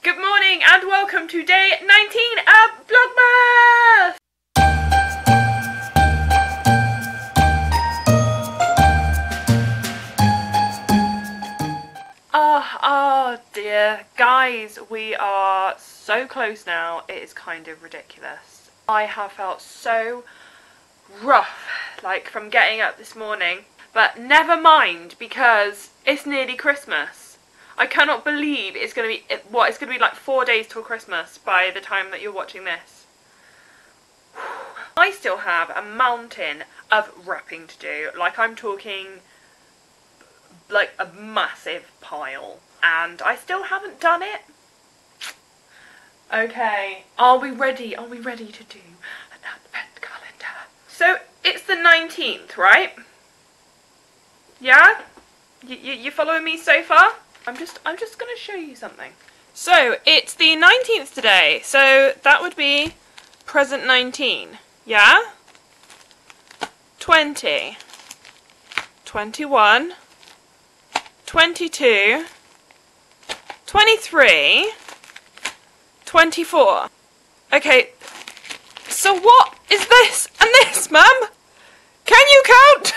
Good morning and welcome to day 19 of Vlogmas! Oh, oh dear. Guys, we are so close now, it is kind of ridiculous. I have felt so rough, like from getting up this morning. But never mind, because it's nearly Christmas. I cannot believe it's going to be, what, it's going to be like four days till Christmas by the time that you're watching this. I still have a mountain of wrapping to do. Like I'm talking like a massive pile and I still haven't done it. Okay, are we ready? Are we ready to do an advent calendar? So it's the 19th, right? Yeah? You, you, you following me so far? I'm just, I'm just going to show you something. So it's the 19th today, so that would be present 19. Yeah? 20. 21. 22, 23, 24. Okay, so what is this and this, mum? Can you count?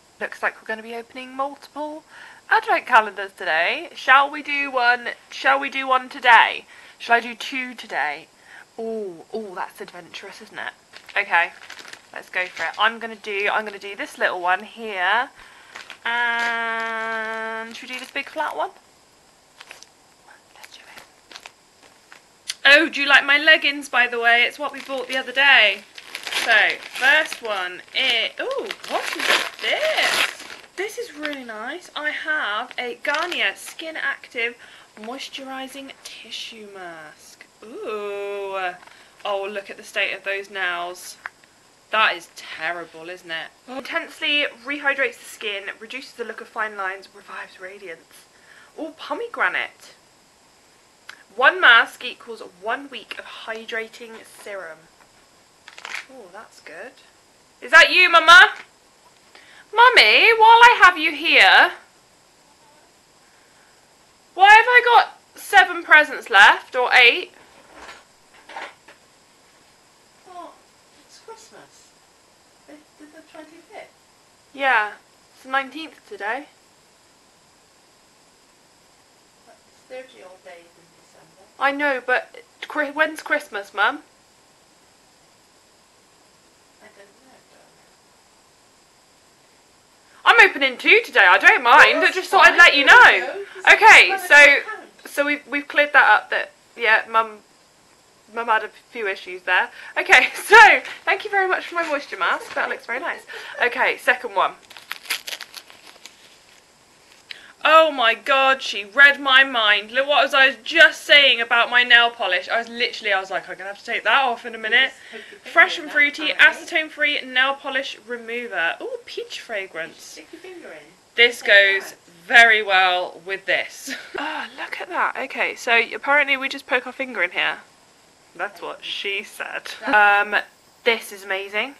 Looks like we're going to be opening multiple advent calendars today. Shall we do one? Shall we do one today? Shall I do two today? Oh, oh, that's adventurous, isn't it? Okay, let's go for it. I'm gonna do. I'm gonna do this little one here. And should we do this big flat one? Let's do it. Oh, do you like my leggings, by the way? It's what we bought the other day. So, first one is... Oh, what is this? This is really nice. I have a Garnier Skin Active Moisturising Tissue Mask. Ooh. Oh, look at the state of those nails. That is terrible, isn't it? Intensely rehydrates the skin, reduces the look of fine lines, revives radiance. Oh, pomegranate. One mask equals one week of hydrating serum. Oh, that's good. Is that you, Mama? Mummy, while I have you here, why have I got seven presents left, or eight? Yeah, it's the 19th today. There's 30 odd days in December. I know, but when's Christmas, Mum? I don't know, I'm opening two today. I don't mind. I just thought I'd let you know. Okay, so so we've we've cleared that up. That yeah, Mum. Mum had a few issues there. Okay, so thank you very much for my moisture mask. That looks very nice. Okay, second one. Oh my god, she read my mind. Look what was I was just saying about my nail polish. I was literally, I was like, I'm going to have to take that off in a minute. Fresh and fruity, acetone-free nail polish remover. Oh, peach fragrance. Stick your finger in. This goes very well with this. Oh, look at that. Okay, so apparently we just poke our finger in here. That's what she said. Um, this is amazing.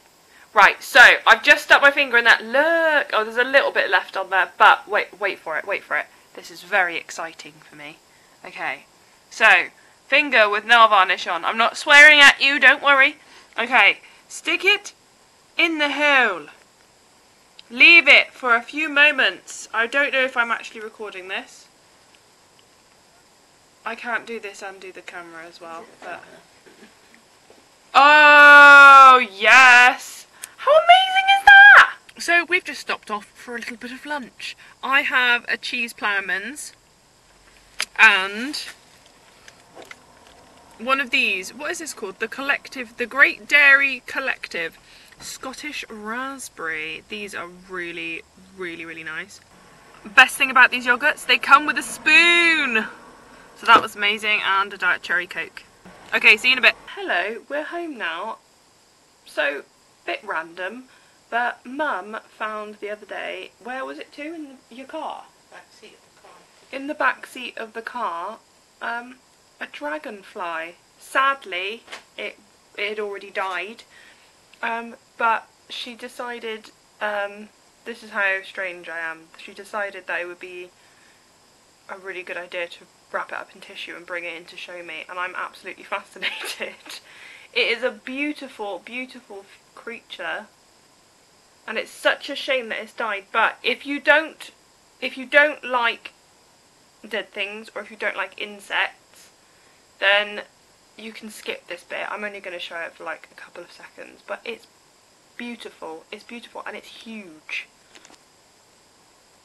Right, so I've just stuck my finger in that. Look! Oh, there's a little bit left on there, but wait, wait for it, wait for it. This is very exciting for me. Okay, so finger with nail varnish on. I'm not swearing at you, don't worry. Okay, stick it in the hole. Leave it for a few moments. I don't know if I'm actually recording this. I can't do this and do the camera as well, but... Oh, yes! How amazing is that? So we've just stopped off for a little bit of lunch. I have a cheese ploughman's and one of these. What is this called? The Collective, the Great Dairy Collective Scottish Raspberry. These are really, really, really nice. Best thing about these yogurts, they come with a spoon. So that was amazing and a Diet Cherry Coke. Okay, see you in a bit. Hello, we're home now. So, bit random, but Mum found the other day, where was it to? In the, your car? Back seat of the car. In the back seat of the car, um, a dragonfly. Sadly, it, it had already died, um, but she decided, um, this is how strange I am, she decided that it would be a really good idea to wrap it up in tissue and bring it in to show me, and I'm absolutely fascinated. It is a beautiful, beautiful creature, and it's such a shame that it's died. But if you don't, if you don't like dead things, or if you don't like insects, then you can skip this bit. I'm only going to show it for like a couple of seconds, but it's beautiful. It's beautiful and it's huge.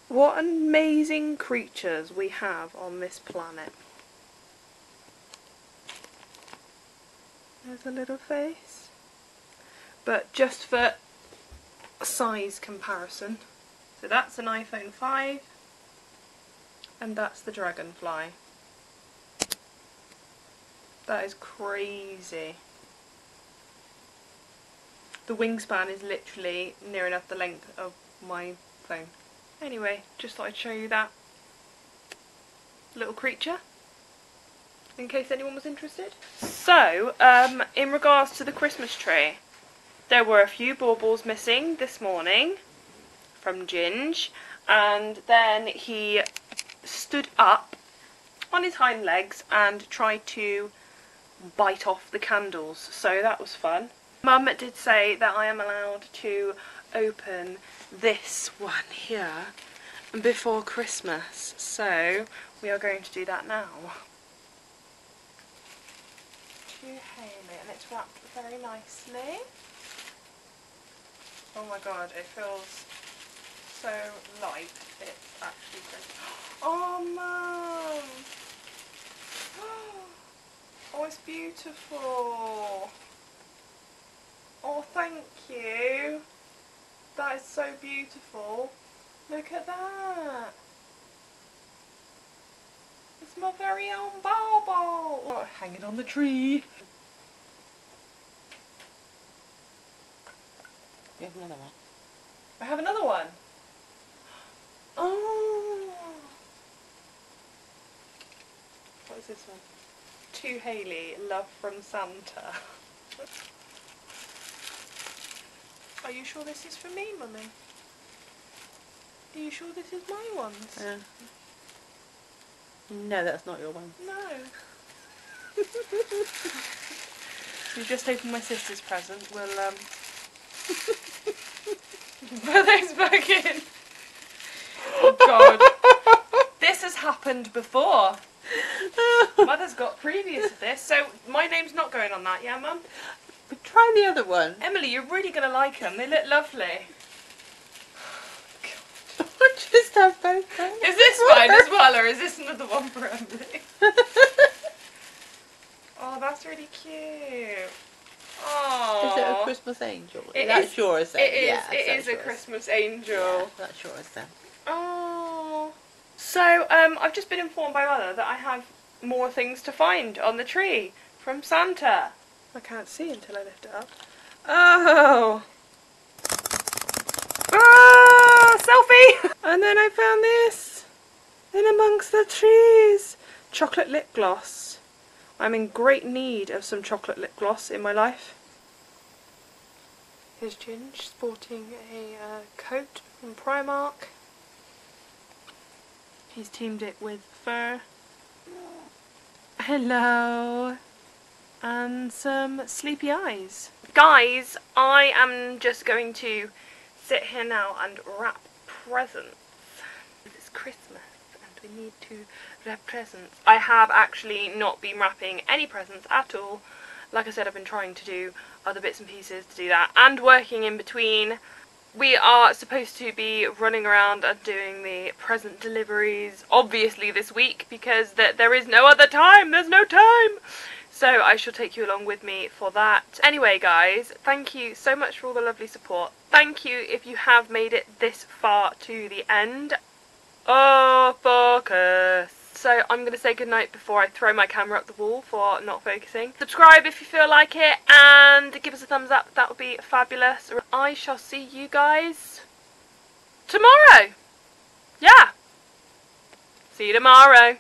What amazing creatures we have on this planet. There's a little face. But just for size comparison, so that's an iPhone 5 and that's the dragonfly. That is crazy. The wingspan is literally near enough the length of my phone. Anyway, just thought I'd show you that little creature in case anyone was interested. So, um, in regards to the Christmas tree, there were a few baubles missing this morning from Ginge, and then he stood up on his hind legs and tried to bite off the candles, so that was fun. Mum did say that I am allowed to open this one here before Christmas, so we are going to do that now. To and it's wrapped very nicely. Oh my god, it feels so light. It's actually crazy. Oh mum! Oh, it's beautiful. Oh, thank you. That is so beautiful. Look at that. It's my very own Bobo. Oh, hanging on the tree. You have another one. I have another one. Oh. What is this one? To Haley, love from Santa. Are you sure this is for me, Mummy? Are you sure this is my ones? Uh, no, that's not your one. No. you just opened my sister's present. We'll um put those back in. Oh God. this has happened before. Mother's got previous to this, so my name's not going on that, yeah, Mum? Try the other one. Emily, you're really gonna like them. They look lovely. I Just have both. going. Is this mine as well, or is this another one for Emily? Oh, that's really cute. Oh. Is it a Christmas angel? It that's is- yours then. It is. Yeah, it is a yours. Christmas angel. Yeah, that's yours then. Oh. So, um, I've just been informed by Mother that I have more things to find on the tree from Santa. I can't see until I lift it up. Oh. Ah, selfie! And then I found this in amongst the trees. Chocolate lip gloss. I'm in great need of some chocolate lip gloss in my life. Here's Ginge sporting a uh, coat from Primark. He's teamed it with fur. Hello. And some sleepy eyes. Guys, I am just going to sit here now and wrap presents. It's Christmas and we need to wrap presents. I have actually not been wrapping any presents at all. Like I said, I've been trying to do other bits and pieces to do that and working in between. We are supposed to be running around and doing the present deliveries, obviously this week, because th there is no other time, there's no time! So I shall take you along with me for that. Anyway guys, thank you so much for all the lovely support. Thank you if you have made it this far to the end. Oh, focus! So I'm going to say goodnight before I throw my camera up the wall for not focusing. Subscribe if you feel like it and give us a thumbs up, that would be fabulous. I shall see you guys tomorrow! Yeah! See you tomorrow!